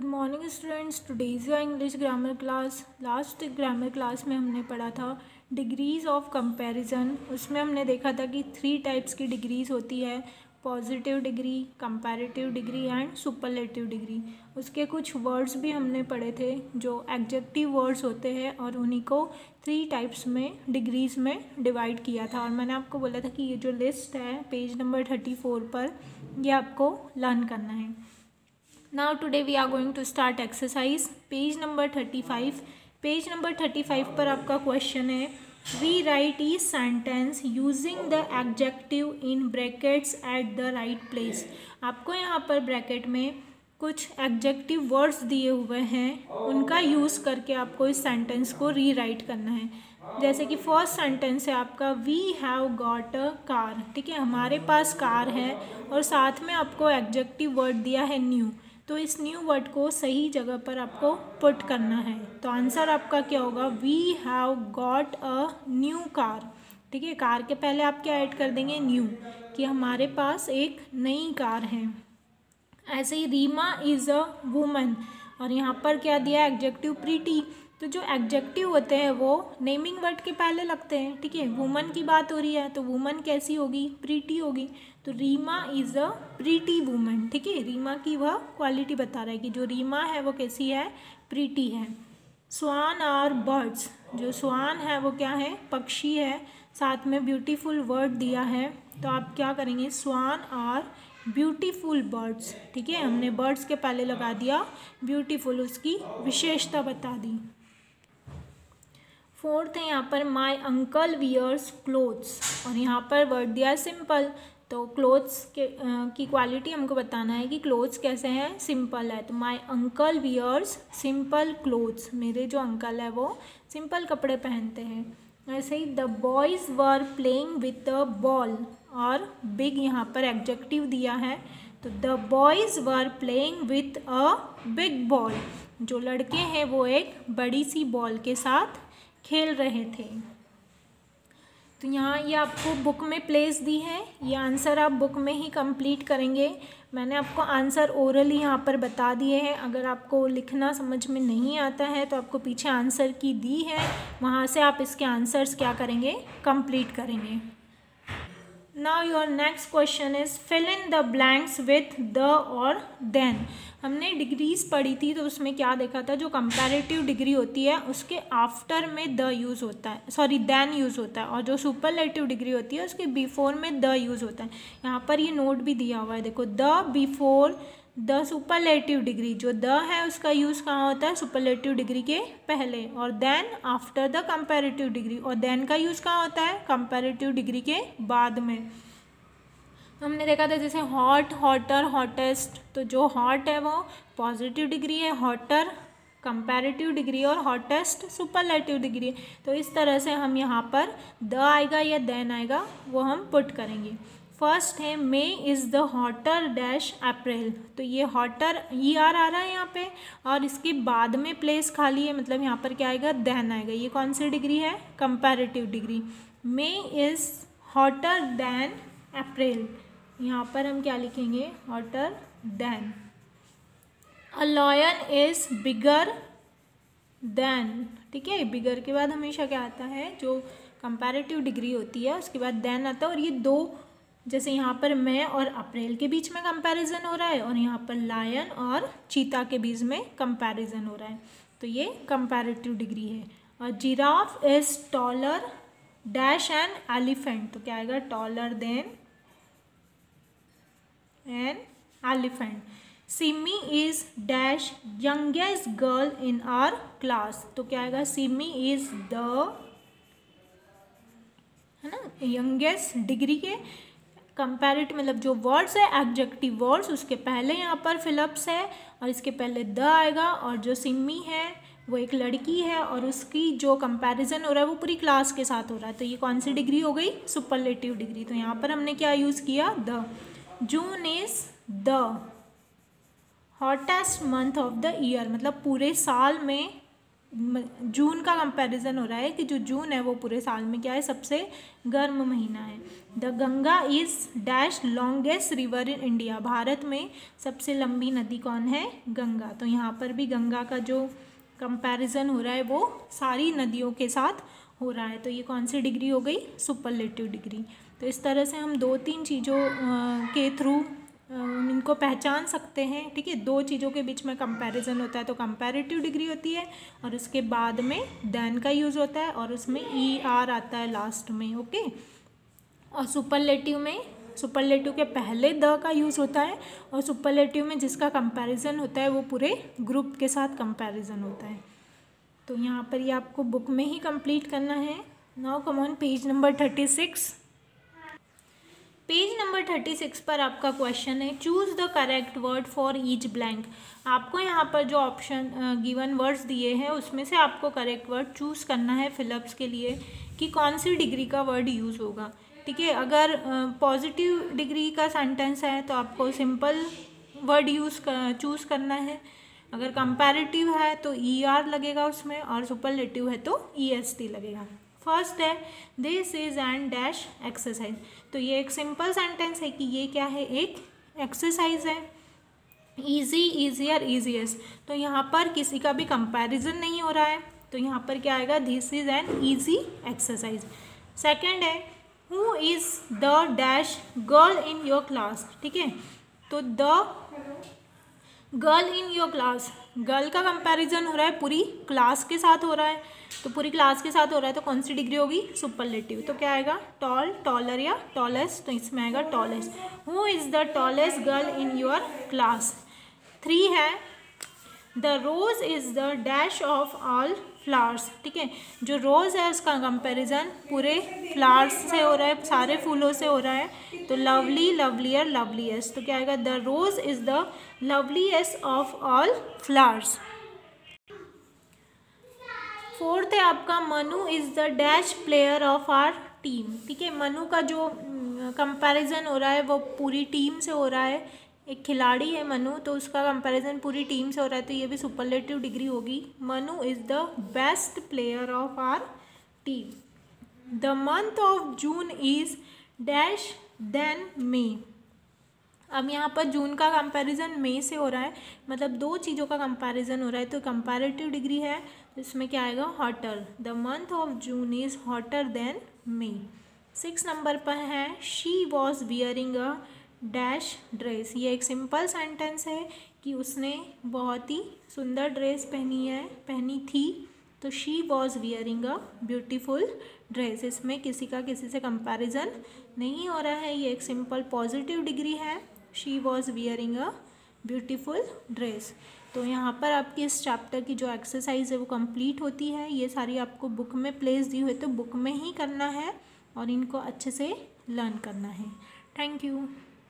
Good morning students today's your English grammar class last grammar class में हमने पढ़ा था डिग्रीज़ ऑफ़ कंपैरिजन उसमें हमने देखा था कि थ्री टाइप्स की डिग्रीज़ होती है positive degree comparative degree and superlative degree उसके कुछ वर्ड्स भी हमने पढ़े थे जो एग्जेक्टिव वर्ड्स होते हैं और उन्हीं को थ्री टाइप्स में डिग्रीज़ में डिवाइड किया था। और मैंने आपको बोला था कि ये जो लिस्ट है पेज नंबर थर्टी फोर पर यह आपको लर्न करना है। Now today we are going to start exercise. Page number thirty five page number thirty five पर आपका क्वेश्चन है rewrite E sentence using the adjective in brackets at the right place आपको यहाँ पर bracket में कुछ executive words दिए हुए हैं, उनका यूज़ करके आपको इस सेंटेंस को री राइट करना है। जैसे कि फ़र्स्ट सेंटेंस है आपका we have got a car ठीक है, हमारे पास कार है और साथ में आपको एग्जेक्टिव वर्ड दिया है न्यू तो इस न्यू वर्ड को सही जगह पर आपको पुट करना है। तो आंसर आपका क्या होगा? We have got a new car ठीक है? कार के पहले आप क्या ऐड कर देंगे? न्यू कि हमारे पास एक नई कार है। ऐसे ही रीमा इज़ अ वूमन और यहाँ पर क्या दिया? एग्जेक्टिव प्रीटी तो जो एग्जेक्टिव होते हैं, वो नेमिंग वर्ड के पहले लगते हैं, ठीक है? वुमन की बात हो रही है तो वुमन कैसी होगी? प्रीटी होगी। तो Reema is a pretty woman ठीक है? रीमा की वह क्वालिटी बता रहा है कि जो रीमा है, वो कैसी है? प्रीटी है। स्वान आर बर्ड्स जो स्वान है, वो क्या है? पक्षी है। साथ में ब्यूटीफुल वर्ड दिया है। तो आप क्या करेंगे? स्वान आर ब्यूटीफुल बर्ड्स ठीक है? हमने बर्ड्स के पहले लगा दिया ब्यूटीफुल उसकी विशेषता बता दी। फोर्थ है यहाँ पर माई अंकल वियर्स क्लोथ्स और यहाँ पर वर्ड दिया सिंपल तो क्लोथ्स के आ, की क्वालिटी हमको बताना है कि क्लोथ्स कैसे हैं? सिंपल है. तो my uncle wears simple clothes मेरे जो अंकल है वो सिंपल कपड़े पहनते हैं. ऐसे ही the boys were playing with a ball और बिग यहाँ पर एग्जेक्टिव दिया है. तो the boys were playing with a big ball जो लड़के हैं वो एक बड़ी सी बॉल के साथ खेल रहे थे। तो यहाँ ये आपको बुक में प्लेस दी है। ये आंसर आप बुक में ही कंप्लीट करेंगे। मैंने आपको आंसर ओरली यहाँ पर बता दिए हैं। अगर आपको लिखना समझ में नहीं आता है तो आपको पीछे आंसर की दी है। वहाँ से आप इसके आंसर्स क्या करेंगे? कंप्लीट करेंगे। Now your next question is fill in the blanks with the और देन हमने डिग्रीज पढ़ी थी तो उसमें क्या देखा था? जो कंपेरेटिव डिग्री होती है, उसके आफ्टर में द यूज़ होता है सॉरी देन यूज़ होता है। और जो सुपरलेटिव डिग्री होती है, उसके बिफोर में द यूज़ होता है। यहाँ पर ये नोट भी दिया हुआ है। देखो the before the superlative degree, जो द है उसका यूज़ कहाँ होता है? सुपरलेटिव डिग्री के पहले और then after the comparative degree, और देन का यूज़ कहाँ होता है? कंपेरेटिव डिग्री के बाद में। हमने देखा था जैसे हॉट हॉटर हॉटेस्ट तो जो हॉट है वो पॉजिटिव डिग्री है हॉटर कंपैरेटिव डिग्री और हॉटेस्ट सुपरलेटिव डिग्री तो इस तरह से हम यहाँ पर द आएगा या देन आएगा, वो हम पुट करेंगे। फ़र्स्ट है May is the hotter dash April तो ये हॉटर ई आर आ रहा है यहाँ पे, और इसके बाद में प्लेस खाली है मतलब यहाँ पर क्या आएगा? देन आएगा। ये कौन सी डिग्री है? Comparative degree May is hotter than April यहाँ पर हम क्या लिखेंगे? Hotter than a lion is bigger than ठीक है? बिगर के बाद हमेशा क्या आता है? जो कंपैरेटिव डिग्री होती है, उसके बाद देन आता है, और ये दो जैसे यहाँ पर मई और अप्रैल के बीच में कंपैरिजन हो रहा है और यहाँ पर लायन और चीता के बीच में कंपैरिजन हो रहा है। तो ये कंपैरेटिव डिग्री है। और giraffe is taller dash and elephant तो क्या आएगा? Taller than an elephant Simi is dash youngest girl in our class तो क्या आएगा? सिमी इज़ द है ना? यंगेस्ट डिग्री के कंपेरेटिव मतलब जो वर्ड्स है एग्जेक्टिव वर्ड्स उसके पहले यहाँ पर फिलअप्स है, और इसके पहले द आएगा, और जो सिमी है, वो एक लड़की है, और उसकी जो कंपैरिजन हो रहा है, वो पूरी क्लास के साथ हो रहा है। तो ये कौन सी डिग्री हो गई? सुपरलेटिव डिग्री तो यहाँ पर हमने क्या यूज़ किया? The June is the hottest month of the year मतलब पूरे साल में जून का कंपैरिजन हो रहा है कि जो जून है वो पूरे साल में क्या है? सबसे गर्म महीना है। The Ganga is dash longest river in India. Bharat में सबसे लंबी नदी कौन है? गंगा। तो यहाँ पर भी गंगा का जो कंपैरिजन हो रहा है वो सारी नदियों के साथ हो रहा है। तो ये कौन सी डिग्री हो गई? सुपरलेटिव डिग्री तो इस तरह से हम दो तीन चीज़ों के थ्रू इनको पहचान सकते हैं, ठीक है? दो चीज़ों के बीच में कंपैरिजन होता है तो कंपैरेटिव डिग्री होती है और उसके बाद में देन का यूज़ होता है और उसमें ई e आर आता है लास्ट में ओके और सुपरलेटिव में सुपरलेटिव के पहले द का यूज़ होता है और सुपरलेटिव में जिसका कंपैरिजन होता है वो पूरे ग्रुप के साथ कंपैरिजन होता है। तो यहाँ पर ये आपको बुक में ही कंप्लीट करना है। Now come on page number thirty six page number thirty six पर आपका क्वेश्चन है choose the correct word for each blank आपको यहाँ पर जो ऑप्शन गिवन वर्ड्स दिए हैं उसमें से आपको करेक्ट वर्ड चूज़ करना है फिलअप्स के लिए कि कौन सी डिग्री का वर्ड यूज़ होगा। ठीक है अगर पॉजिटिव uh, डिग्री का सेंटेंस है तो आपको सिंपल वर्ड यूज़ चूज़ करना है। अगर कंपैरेटिव है तो ई e आर लगेगा उसमें और सुपरलेटिव है तो ई एस टी लगेगा। फ़र्स्ट है this is and dash exercise तो ये एक सिंपल सेंटेंस है कि ये क्या है? एक एक्सरसाइज है। ईजी ईजियर ईजीएस्ट तो यहाँ पर किसी का भी कंपैरिजन नहीं हो रहा है। तो यहाँ पर क्या आएगा? This is an easy exercise second है who is the dash girl in your class ठीक है? तो the girl in your class girl का कंपैरिजन हो रहा है, पूरी क्लास के साथ हो रहा है। तो पूरी क्लास के साथ हो रहा है तो कौन सी डिग्री होगी? सुपरलेटिव तो क्या आएगा? टॉल टॉलर या टॉलेस्ट तो इसमें आएगा tallest who is the tallest girl in your class three है the rose is the dash of all flowers ठीक है? जो रोज़ है, उसका कंपैरिजन पूरे फ्लावर्स से हो रहा है, सारे फूलों से हो रहा है। तो लवली लवलियर लवलीएस्ट तो क्या आएगा? The rose is the loveliest of all flowers fourth है आपका Manu is the dash player of our team ठीक है? मनु का जो कंपैरिजन हो रहा है, वो पूरी टीम से हो रहा है। एक खिलाड़ी है मनु तो उसका कंपैरिजन पूरी टीम से हो रहा है तो ये भी सुपरलेटिव डिग्री होगी। Manu is the best player of our team the month of June is dash than May अब यहाँ पर जून का कंपैरिजन मई से हो रहा है मतलब दो चीज़ों का कंपैरिजन हो रहा है तो कंपैरेटिव डिग्री है तो इसमें क्या आएगा? Hotter the month of June is hotter than May six number पर है she was bearing a dash dress. ये एक सिंपल सेंटेंस है कि उसने बहुत ही सुंदर ड्रेस पहनी है, पहनी थी। तो she was wearing a beautiful dress इसमें किसी का किसी से कंपैरिजन नहीं हो रहा है। ये एक सिंपल पॉजिटिव डिग्री है। She was wearing a beautiful dress तो यहाँ पर आपकी इस चैप्टर की जो एक्सरसाइज है वो कंप्लीट होती है। ये सारी आपको बुक में प्लेस दी हुई तो बुक में ही करना है और इनको अच्छे से लर्न करना है। Thank you